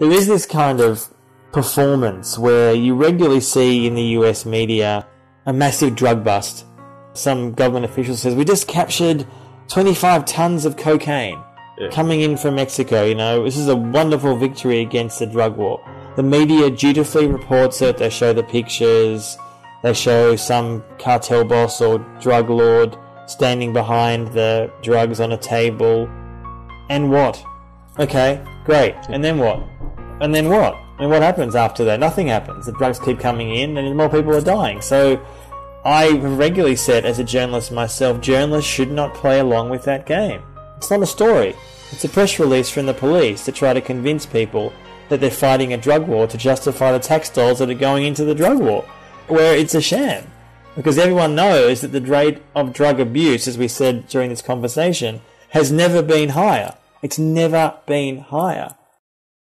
there is this kind of performance where you regularly see in the US media a massive drug bust. Some government official says, We just captured 25 tons of cocaine Yeah. coming in from Mexico. You know, this is a wonderful victory against the drug war. The media dutifully reports it. They show the pictures. They show some cartel boss or drug lord standing behind the drugs on a table. And what? Okay, great. And then what? And then what? And what happens after that? Nothing happens. The drugs keep coming in and more people are dying. So I regularly said as a journalist myself, journalists should not play along with that game. It's not a story. It's a press release from the police to try to convince people that they're fighting a drug war to justify the tax dollars that are going into the drug war, where it's a sham. Because everyone knows that the rate of drug abuse, as we said during this conversation, has never been higher. It's never been higher.